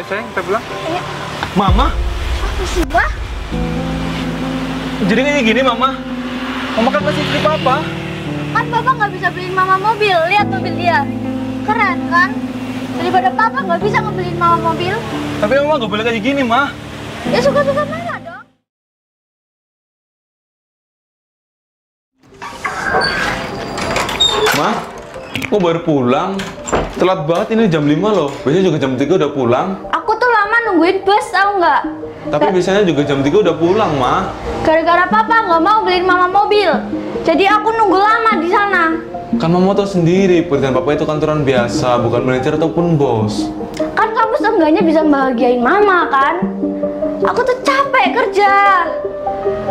Ayo sayang, kita pulang. Iya. Mama, Musibah? jadi kayak gini Mama. Mama kan masih istri Papa. Kan Papa nggak bisa beliin Mama mobil. Lihat mobil dia. Keren kan? Daripada Papa nggak bisa ngebeliin Mama mobil, Tapi Mama gak boleh kayak gini, Ma. ya suka-suka Mama dong. Ma, kok baru pulang? Telat banget ini jam 5 loh. Biasanya juga jam 3 udah pulang. Aku tuh lama nungguin bus, tau nggak? Tapi biasanya juga jam 3 udah pulang, Ma. Gara-gara Papa nggak mau beliin Mama mobil. Jadi aku nunggu lama di sana. Kan Mama tahu sendiri, pekerjaan Papa itu kantoran biasa, bukan manajer ataupun bos. Kan kamu seenggaknya bisa bahagiain Mama kan? Aku tuh capek kerja.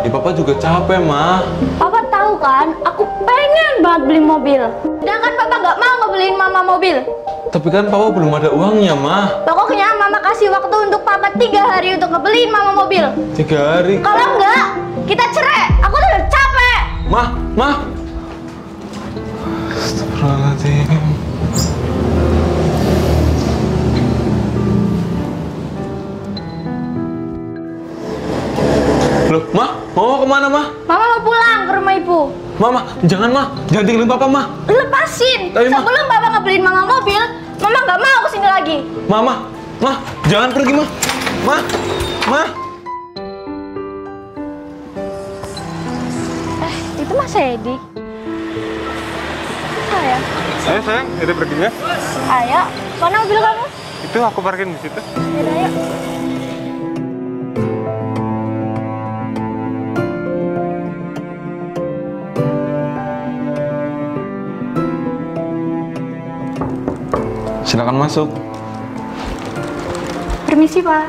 Ya Papa juga capek, Ma. Papa tahu kan, aku pengen banget beli mobil. Sedangkan Papa nggak mau ngebeliin Mama mobil. Tapi kan Papa belum ada uangnya, Ma. Pokoknya Mama kasih waktu untuk Papa tiga hari untuk ngebeliin Mama mobil. Tiga hari. Kalau enggak, kita cerai. Aku udah capek. Ma, Ma. Astagfirullahaladzim. Loh, Ma, mau ke mana, Ma? Mama mau pulang ke rumah ibu. Mama, jangan, Ma. Jangan tinggalin Papa, Ma. Lepasin. Tapi, Ma- Sebelum Papa ngebeliin Mama mobil, Mama nggak mau ke sini lagi. Mama, Ma, jangan pergi, Ma. Ma, Ma. Eh, itu Mas Edi. Saya. Ayo sayang, kita pergi ya. Ayo, mana mobil kamu? Itu aku parkirin di situ. Yaudah, ayo. Silakan masuk. Permisi, Pak.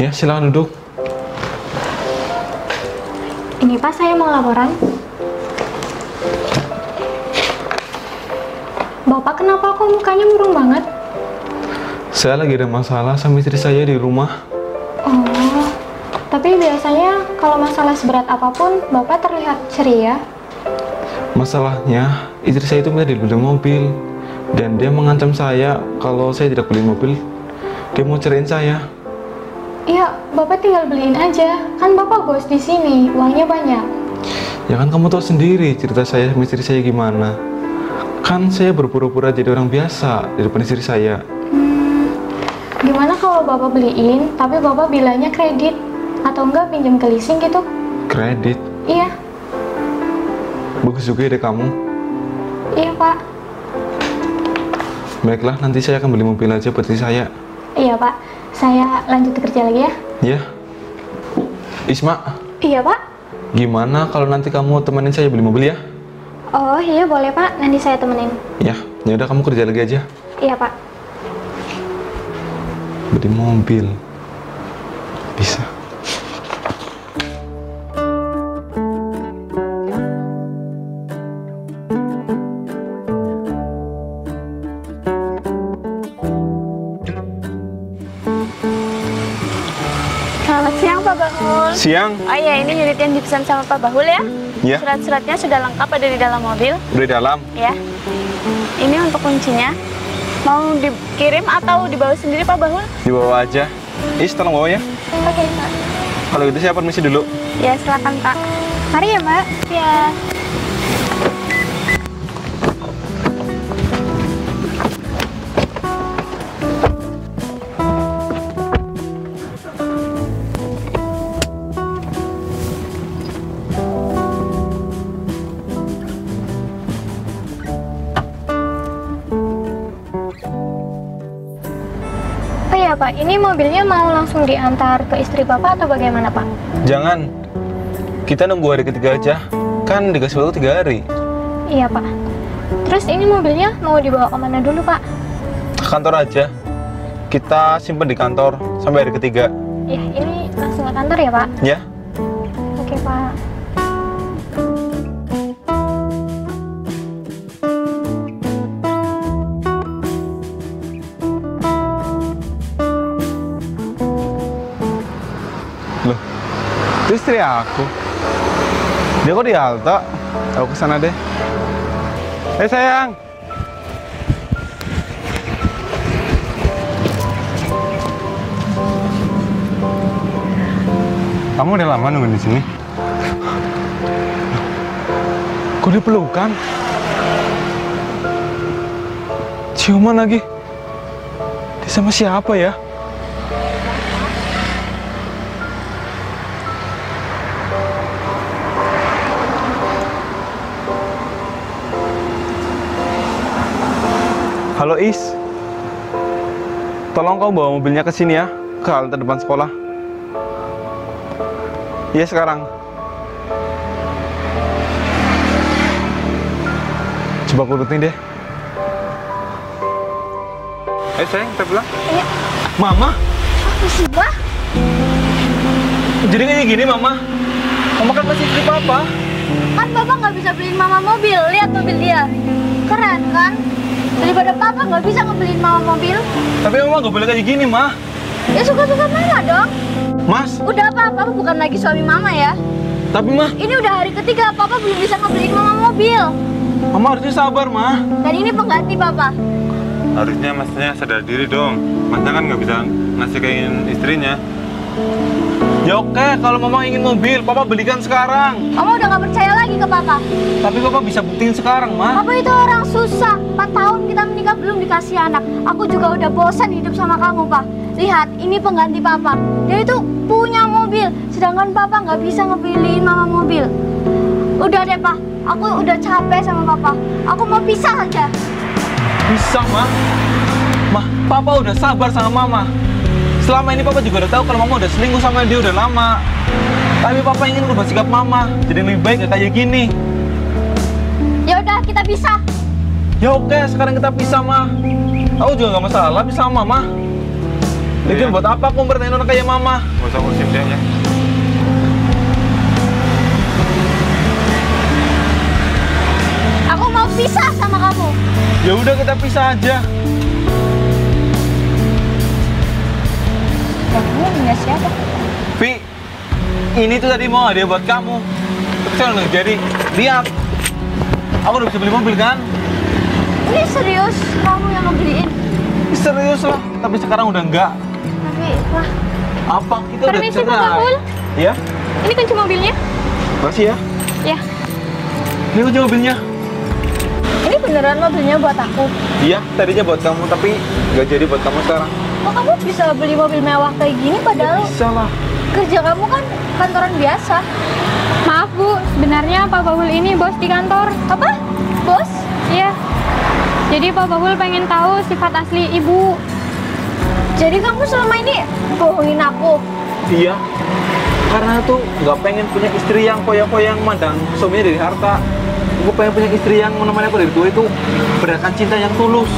Ya, silakan duduk. Ini Pak, saya mau laporan. Bapak kenapa kok mukanya murung banget? Saya lagi ada masalah sama istri saya di rumah. Oh, tapi biasanya kalau masalah seberat apa pun, Bapak terlihat ceria. Masalahnya, istri saya itu minta dibeli mobil. Dan dia mengancam saya kalau saya tidak beli mobil, dia mau ceraiin saya. Iya, Bapak tinggal beliin aja. Kan Bapak bos di sini, uangnya banyak. Ya kan kamu tahu sendiri cerita saya sama istri saya gimana. Kan saya berpura-pura jadi orang biasa di depan istri saya. Gimana kalau Bapak beliin, tapi Bapak bilangnya kredit? Atau enggak pinjam ke leasing gitu? Kredit. Iya, Bagus juga ide kamu. iya Pak. Baiklah, nanti saya akan beli mobil aja buat istri saya. Iya Pak. Saya lanjut kerja lagi ya. Ya. Isma, Iya Pak. gimana kalau nanti kamu temenin saya beli mobil ya? Oh iya boleh Pak, nanti saya temenin. Ya, ya udah kamu kerja lagi aja. Iya Pak. Beli mobil. Bisa. Siang, Oh iya, ini unit yang dipesan sama Pak Bahul ya. ya. Surat-suratnya sudah lengkap ada di dalam mobil Udah di dalam. ya. Ini untuk kuncinya. Mau dikirim atau dibawa sendiri Pak Bahul? Dibawa aja. Is, tolong bawa ya. Oke Pak. Kalau gitu saya permisi dulu. Ya silakan Pak. Mari ya Mbak. Ya. Ini mobilnya mau langsung diantar ke istri Bapak atau bagaimana Pak? Jangan. Kita nunggu hari ketiga aja. Kan dikasih waktu tiga hari. Iya Pak. Terus ini mobilnya mau dibawa ke mana dulu Pak? Ke kantor aja. Kita simpen di kantor sampai hari ketiga. Ya ini langsung ke kantor ya Pak? Ya. ya aku. Dia kok di halte aku ke sana deh. Eh hey, sayang. Kamu udah lama nunggu di sini? Kok diperlukan ciuman lagi. Dia sama siapa ya? Halo Is. Tolong kau bawa mobilnya ke sini ya, ke halte depan sekolah. Iya sekarang. Coba aku rutin deh. Eh sayang, kita pulang. Iya. Mama, Apa sih, Bah? jadi kayak gini Mama. Mama kan masih istri Papa. Kan Papa nggak bisa beliin Mama mobil. Lihat mobil dia. Keren kan? Daripada Papa nggak bisa ngebeliin Mama mobil, Tapi Mama nggak boleh kayak gini, Ma. ya suka-suka Mama dong. Mas, Udah apa? Papa bukan lagi suami Mama ya. tapi Ma, Ini udah hari ketiga Papa belum bisa ngebeliin Mama mobil. Mama harusnya sabar, Ma. Dan ini pengganti Papa. Harusnya masnya sadar diri dong. Masnya kan nggak bisa ngasih keinginan istrinya. Ya oke, kalau Mama ingin mobil, Papa belikan sekarang. Mama udah nggak percaya lagi ke Papa. Tapi Papa bisa buktiin sekarang, Ma. Papa itu orang susah. 4 tahun kita menikah belum dikasih anak. Aku juga udah bosan hidup sama kamu, Pak. Lihat, ini pengganti Papa. Dia itu punya mobil, sedangkan Papa nggak bisa ngebeliin Mama mobil. Udah deh, Pak. Aku udah capek sama Papa. Aku mau pisah aja. Bisa, Ma. Ma, Papa udah sabar sama Mama. Selama ini Papa juga udah tahu kalau Mama udah selingkuh sama dia udah lama. Tapi Papa ingin merubah sikap Mama, jadi lebih baik gak kayak gini. Ya udah, kita pisah. Ya oke, sekarang kita pisah, Ma. Aku juga gak masalah pisah sama Mama. Jadi Iya. buat apa aku bertanya orang kayak Mama? Gak usah ngurusin dia ya. Aku mau pisah sama kamu. Ya udah kita pisah aja. Punya siapa? Vi, ini tuh tadi mau hadiah buat kamu. Tapi sekarang nggak jadi. Lihat, aku udah bisa beli mobil kan? Ini serius kamu yang ngebeliin? Serius lah, tapi sekarang udah enggak. Tapi, wah, Apa kita udah Permisi, Pak cerai? Paul. Ya, Ini kunci mobilnya? makasih ya. Ya. Ini kunci mobilnya. ini beneran mobilnya buat aku. Iya, tadinya buat kamu, tapi nggak jadi buat kamu sekarang. Kok kamu bisa beli mobil mewah kayak gini padahal Bisa lah. kerja kamu kan kantoran biasa. Maaf Bu, sebenarnya Pak Bahul ini bos di kantor. Apa? Bos? Iya. Jadi Pak Bahul pengen tahu sifat asli Ibu. Jadi kamu selama ini bohongin aku? Iya. Karena tuh nggak pengen punya istri yang koyang-koyang mandang suaminya dari harta. Gue pengen punya istri yang menemani aku dari tua itu berdasarkan cinta yang tulus.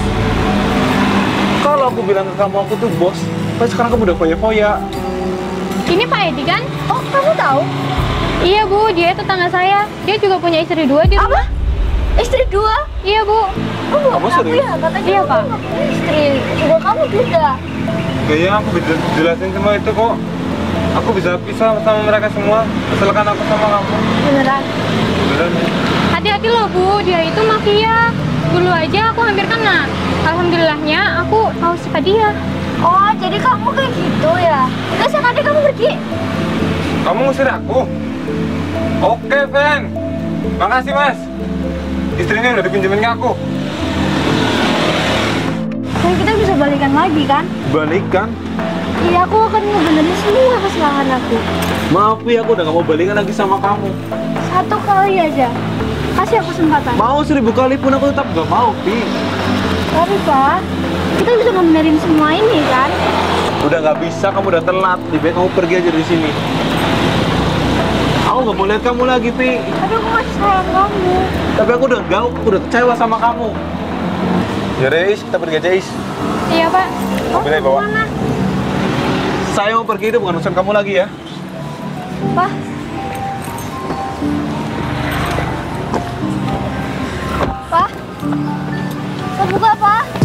Kalau aku bilang ke kamu aku tuh bos, tapi sekarang kamu udah foya-foya. Ini Pak Edi kan? Oh, kamu tahu? Iya Bu, dia tetangga saya. Dia juga punya istri dua di rumah. Istri dua? Iya Bu. Kamu Kamu aku serius? ya, katanya Iya, kamu Pak. istri. Juga kamu beda. Kayaknya aku bisa jelasin semua itu kok. Aku bisa pisah sama mereka semua. Asalkan aku sama kamu. Beneran? Beneran ya? Hati-hati loh Bu, dia itu mafia. Dulu aja aku hampir kena. Alhamdulillahnya aku tahu sifat dia. Oh, jadi kamu kayak gitu ya? Udah sekarang deh kamu pergi. Kamu ngusir aku? Oke, Fen. Makasih, Mas. Istrinya udah dipinjemin ke aku. Dan kita bisa balikan lagi kan? Balikan? Iya, aku akan ngebenerin semua kesalahan aku. Maaf ya, aku udah gak mau balikan lagi sama kamu. Satu kali aja. Kasih aku kesempatan. Mau seribu kali pun aku tetap gak mau, Pi. Tapi Pak, kita bisa ngebenerin semua ini kan? Udah gak bisa, kamu udah telat. Lebih kamu pergi aja dari sini. Aku gak mau lihat kamu lagi, Pi. Tapi aku masih sayang kamu. Tapi aku udah gak, aku udah kecewa sama kamu. Yaudah, Is, kita pergi aja, Is. Iya Pak. Mobilnya bawa. Mana? Saya mau pergi, itu bukan urusan kamu lagi ya. Pak. Pak. Pak buka, Pak.